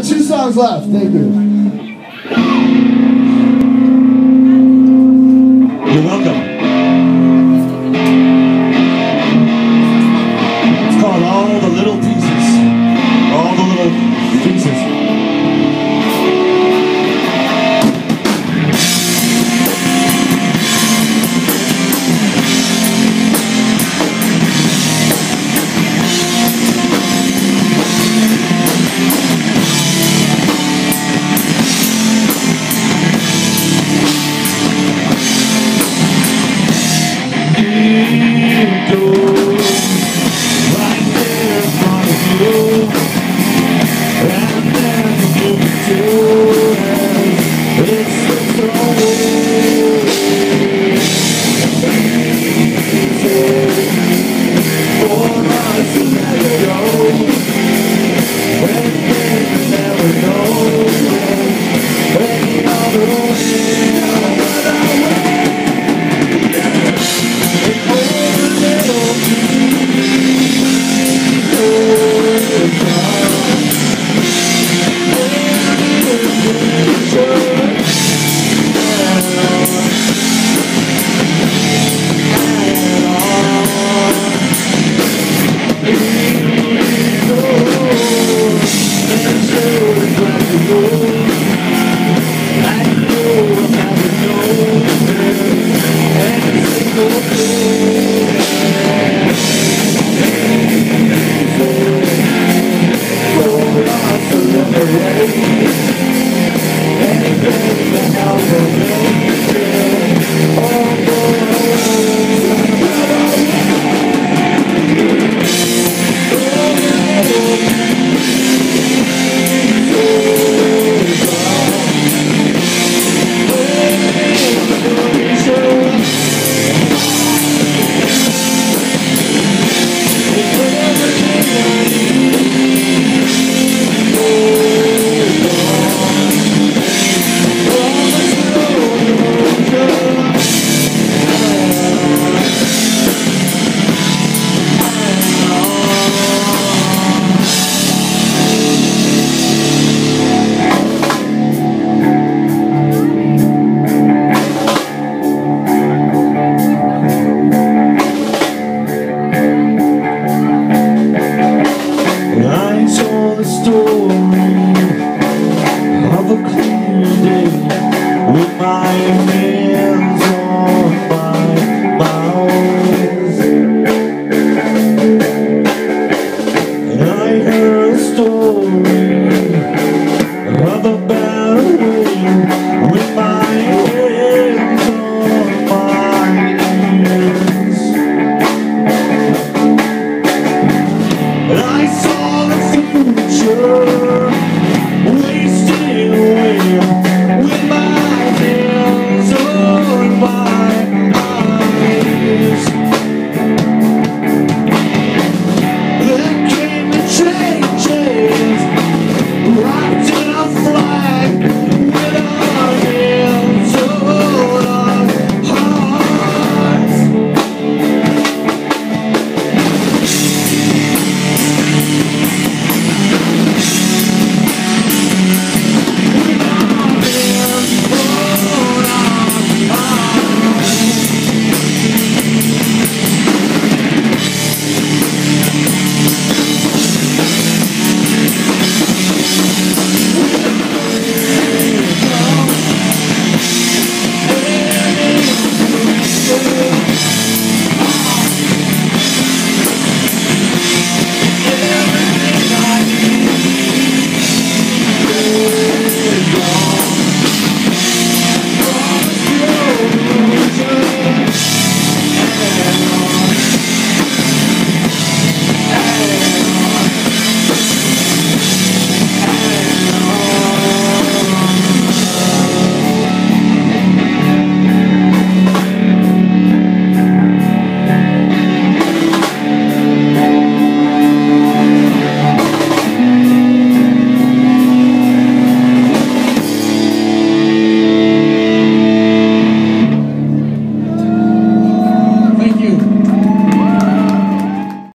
got two songs left. Thank you. Sure.